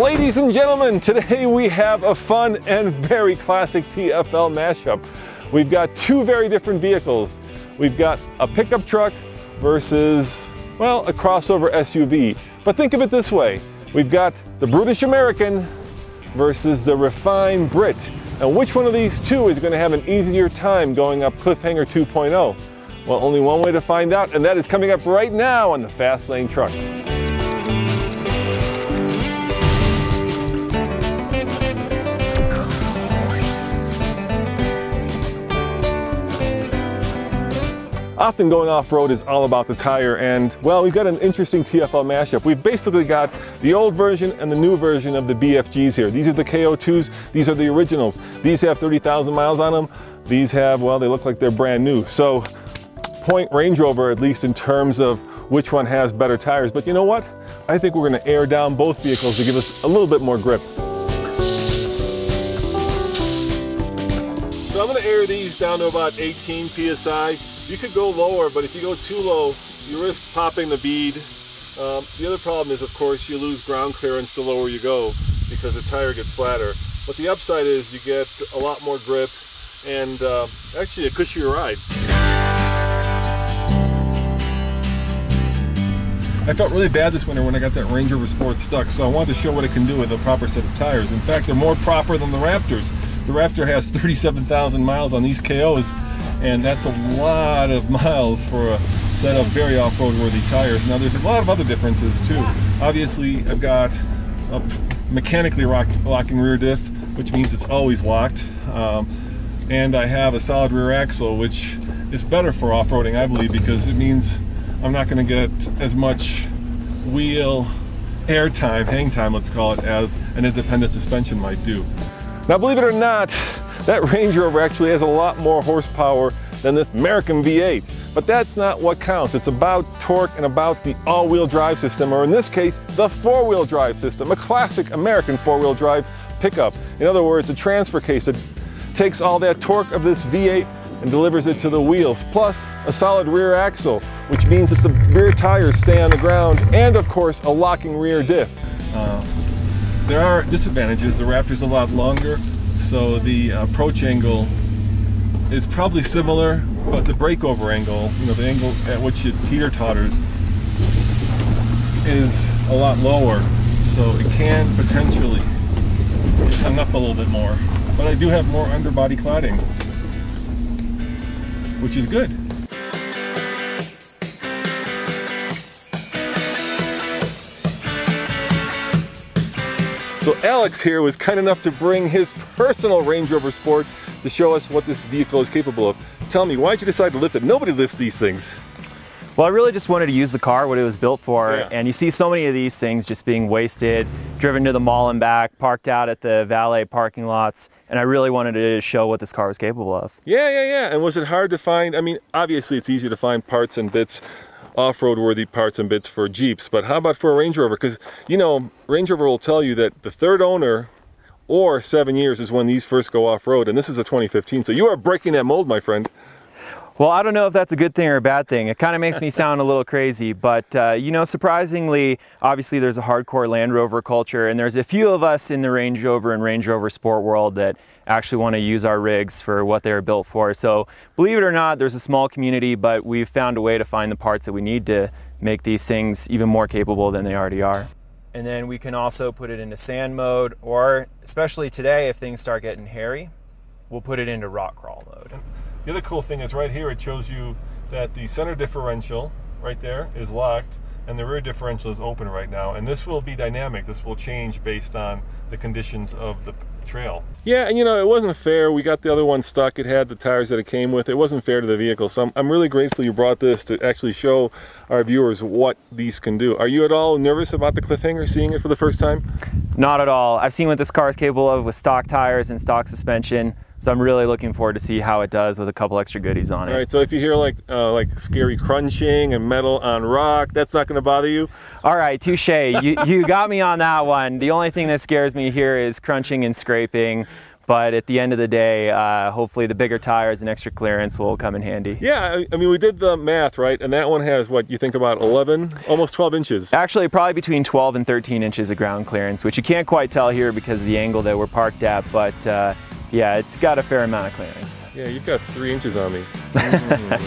Ladies and gentlemen, today we have a fun and very classic TFL mashup. We've got two very different vehicles. We've got a pickup truck versus, well, a crossover SUV. But think of it this way. We've got the brutish American versus the refined Brit. And which one of these two is going to have an easier time going up Cliffhanger 2.0? Well, only one way to find out, and that is coming up right now on the Fast Lane Truck. Often going off-road is all about the tire and, well, we've got an interesting TFL mashup. We've basically got the old version and the new version of the BFGs here. These are the KO2s, these are the originals. These have 30,000 miles on them. These have, well, they look like they're brand new. So, point Range Rover, at least in terms of which one has better tires. But you know what? I think we're gonna air down both vehicles to give us a little bit more grip. So I'm gonna air these down to about 18 PSI. You could go lower, but if you go too low, you risk popping the bead. Um, the other problem is, of course, you lose ground clearance the lower you go because the tire gets flatter. But the upside is you get a lot more grip and uh, actually a cushier ride. I felt really bad this winter when I got that Range Rover Sport stuck, so I wanted to show what it can do with a proper set of tires. In fact, they're more proper than the Raptors. The Raptor has 37,000 miles on these KOs, and that's a lot of miles for a set of very off-road worthy tires. Now there's a lot of other differences too. Obviously I've got a mechanically rock, locking rear diff, which means it's always locked. Um, and I have a solid rear axle, which is better for off-roading, I believe, because it means I'm not going to get as much wheel air time, hang time, let's call it, as an independent suspension might do. Now, believe it or not, that Range Rover actually has a lot more horsepower than this American V8. But that's not what counts. It's about torque and about the all-wheel drive system, or in this case, the four-wheel drive system, a classic American four-wheel drive pickup. In other words, a transfer case that takes all that torque of this V8 and delivers it to the wheels, plus a solid rear axle, which means that the rear tires stay on the ground, and of course, a locking rear diff. Uh, there are disadvantages. The Raptor's a lot longer, so the uh, approach angle is probably similar, but the breakover angle, you know, the angle at which it teeter-totters is a lot lower, so it can potentially get hung up a little bit more. But I do have more underbody cladding, which is good. So Alex here was kind enough to bring his personal Range Rover Sport to show us what this vehicle is capable of. Tell me, why did you decide to lift it? Nobody lifts these things. Well, I really just wanted to use the car, what it was built for, Yeah. and you see so many of these things just being wasted, driven to the mall and back, parked out at the valet parking lots, and I really wanted to show what this car was capable of. Yeah, yeah, yeah. And was it hard to find? I mean, obviously it's easy to find parts and bits, off-road worthy parts and bits for Jeeps, but how about for a Range Rover? Because, you know, Range Rover will tell you that the third owner or seven years is when these first go off-road, and this is a 2015, so you are breaking that mold, my friend. Well, I don't know if that's a good thing or a bad thing. It kind of makes me sound a little crazy, but uh, you know, surprisingly, obviously there's a hardcore Land Rover culture, and there's a few of us in the Range Rover and Range Rover Sport world that actually want to use our rigs for what they're built for. So, believe it or not, there's a small community, but we've found a way to find the parts that we need to make these things even more capable than they already are. And then we can also put it into sand mode, or especially today, if things start getting hairy, we'll put it into rock crawl mode. The other cool thing is right here, it shows you that the center differential right there is locked and the rear differential is open right now. And this will be dynamic. This will change based on the conditions of the trail. Yeah, and you know, it wasn't fair. We got the other one stuck. It had the tires that it came with. It wasn't fair to the vehicle. So I'm, I'm really grateful you brought this to actually show our viewers what these can do. Are you at all nervous about the cliffhanger, seeing it for the first time? Not at all. I've seen what this car is capable of with stock tires and stock suspension. So I'm really looking forward to see how it does with a couple extra goodies on it. All right, so if you hear like uh, like scary crunching and metal on rock, that's not going to bother you. All right, touche. you, you got me on that one. The only thing that scares me here is crunching and scraping. But at the end of the day, uh, hopefully the bigger tires and extra clearance will come in handy. Yeah, I mean, we did the math, right? And that one has what you think about 11, almost 12 inches. Actually, probably between 12 and 13 inches of ground clearance, which you can't quite tell here because of the angle that we're parked at. But uh, yeah, it's got a fair amount of clearance. Yeah, you've got three inches on me. Mm.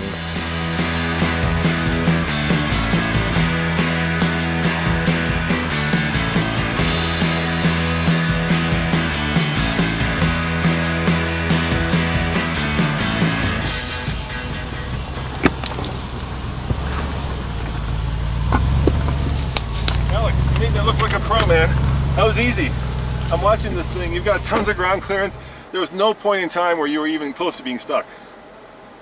Alex, you made me look like a pro, man. That was easy. I'm watching this thing. You've got tons of ground clearance. There was no point in time where you were even close to being stuck.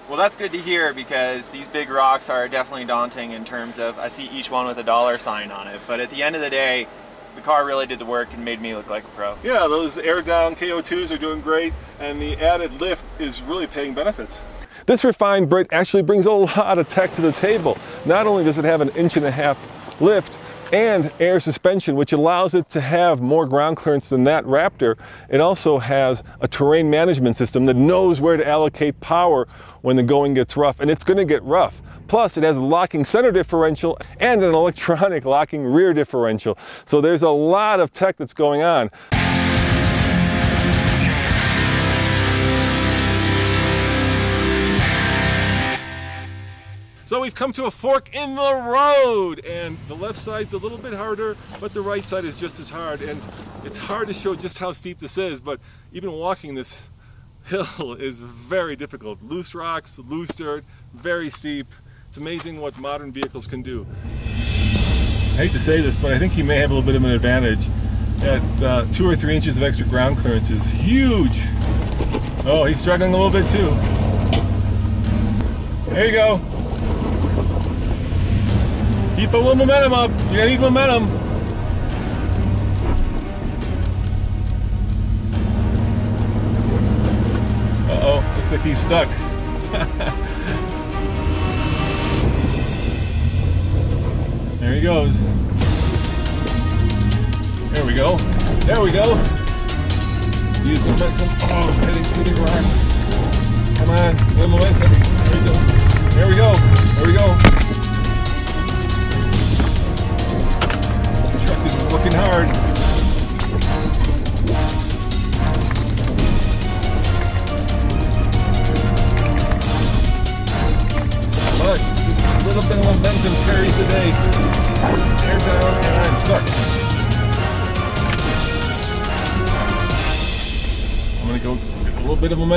Well, that's good to hear because these big rocks are definitely daunting in terms of I see each one with a dollar sign on it. But at the end of the day, the car really did the work and made me look like a pro. Yeah, those air down KO2s are doing great, and the added lift is really paying benefits. This refined Brit actually brings a lot of tech to the table. Not only does it have an inch and a half lift, and air suspension, which allows it to have more ground clearance than that Raptor. It also has a terrain management system that knows where to allocate power when the going gets rough, and it's going to get rough. Plus, it has a locking center differential and an electronic locking rear differential. So there's a lot of tech that's going on. So we've come to a fork in the road and the left side's a little bit harder, but the right side is just as hard. And it's hard to show just how steep this is, but even walking this hill is very difficult. Loose rocks, loose dirt, very steep. It's amazing what modern vehicles can do. I hate to say this, but I think he may have a little bit of an advantage. At uh, two or three inches of extra ground clearance is huge. Oh, he's struggling a little bit too. There you go. Keep a little momentum up. You're gonna need momentum. Uh-oh, looks like he's stuck. there he goes. There we go. There we go. Use momentum. Oh, heading to the rock. Come on, get momentum. There we go. There we go. There we go.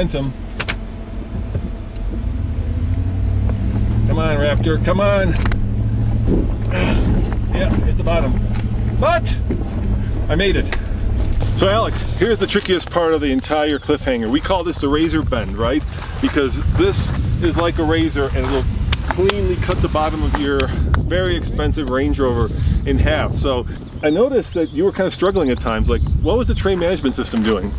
Momentum. Come on, Raptor, come on. Yeah, hit the bottom. But I made it. So Alex, here's the trickiest part of the entire cliffhanger. We call this the razor bend, right? Because this is like a razor and it'll cleanly cut the bottom of your very expensive Range Rover in half. So I noticed that you were kind of struggling at times. Like, what was the terrain management system doing?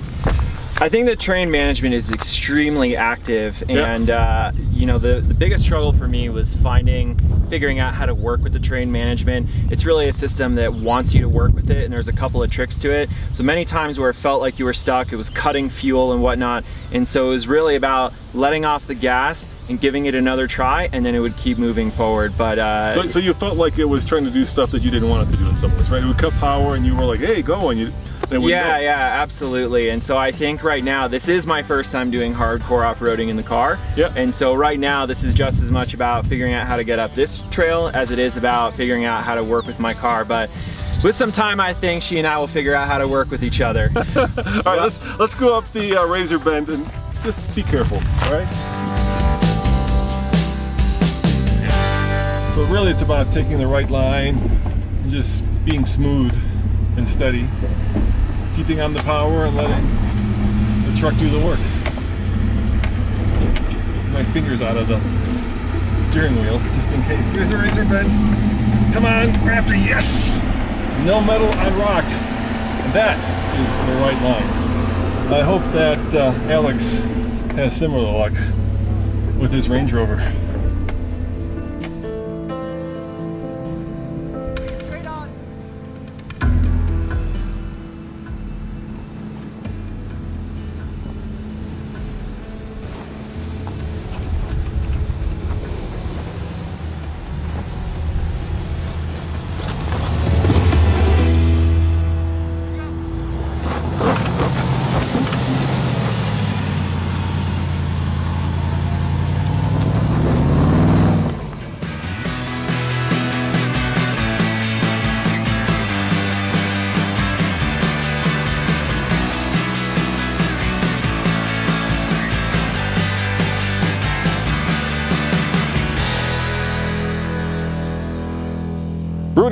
I think the terrain management is extremely active and uh, you know the, the biggest struggle for me was finding figuring out how to work with the terrain management. It's really a system that wants you to work with it and there's a couple of tricks to it. So many times where it felt like you were stuck it was cutting fuel and whatnot and so it was really about letting off the gas and giving it another try and then it would keep moving forward. But uh, so, so you felt like it was trying to do stuff that you didn't want it to do in some ways right? It would cut power and you were like hey go and you yeah, yeah, absolutely. And so I think right now, this is my first time doing hardcore off-roading in the car. Yeah. And so right now, this is just as much about figuring out how to get up this trail as it is about figuring out how to work with my car. But with some time, I think she and I will figure out how to work with each other. all right, let's, let's go up the uh, razor bend and just be careful, all right? So really it's about taking the right line and just being smooth and steady, keeping on the power and letting the truck do the work. My fingers out of the steering wheel, just in case. Here's a razor bend. Come on, Raptor, yes! No metal on rock. And that is the right line. I hope that uh, Alex has similar luck with his Range Rover.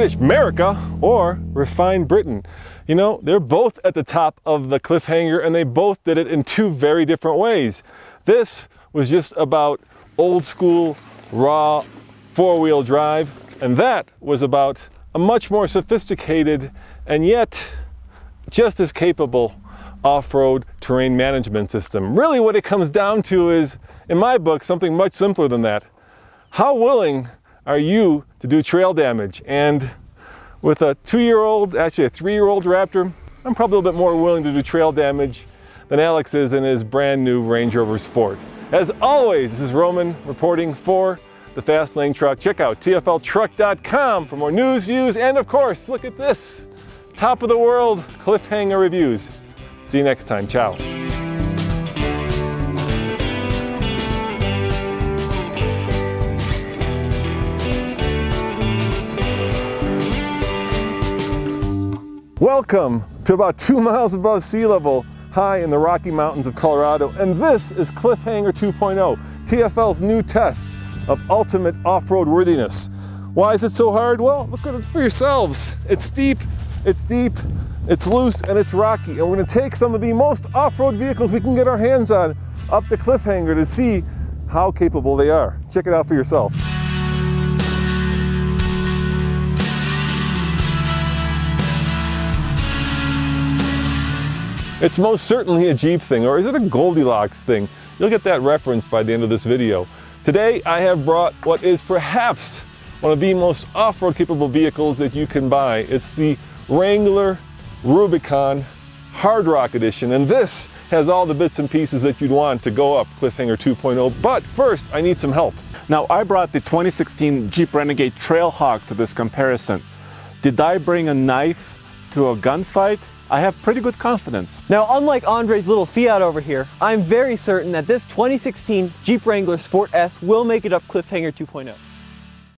British America or refined Britain. You know, they're both at the top of the cliffhanger and they both did it in two very different ways. This was just about old school, raw, four wheel drive, and that was about a much more sophisticated and yet just as capable off-road terrain management system. Really what it comes down to is, in my book, something much simpler than that. How willing are you to do trail damage? And with a two-year-old, actually a three-year-old Raptor, I'm probably a little bit more willing to do trail damage than Alex is in his brand new Range Rover Sport. As always, this is Roman reporting for the Fast Lane Truck. Check out tfltruck.com for more news, views, and of course, look at this. Top of the world cliffhanger reviews. See you next time. Ciao. Welcome to about two miles above sea level, high in the Rocky Mountains of Colorado, and this is Cliffhanger 2.0, TFL's new test of ultimate off-road worthiness. Why is it so hard? Well, look at it for yourselves. It's steep, it's deep, it's loose, and it's rocky. And we're gonna take some of the most off-road vehicles we can get our hands on up the cliffhanger to see how capable they are. Check it out for yourself. It's most certainly a Jeep thing, or is it a Goldilocks thing? You'll get that reference by the end of this video. Today, I have brought what is perhaps one of the most off-road capable vehicles that you can buy. It's the Wrangler Rubicon Hard Rock Edition, and this has all the bits and pieces that you'd want to go up Cliffhanger 2.0. But first, I need some help. Now, I brought the 2016 Jeep Renegade Trailhawk to this comparison. Did I bring a knife to a gunfight? I have pretty good confidence. Now, unlike Andre's little Fiat over here, I'm very certain that this 2016 Jeep Wrangler Sport S will make it up Cliffhanger 2.0.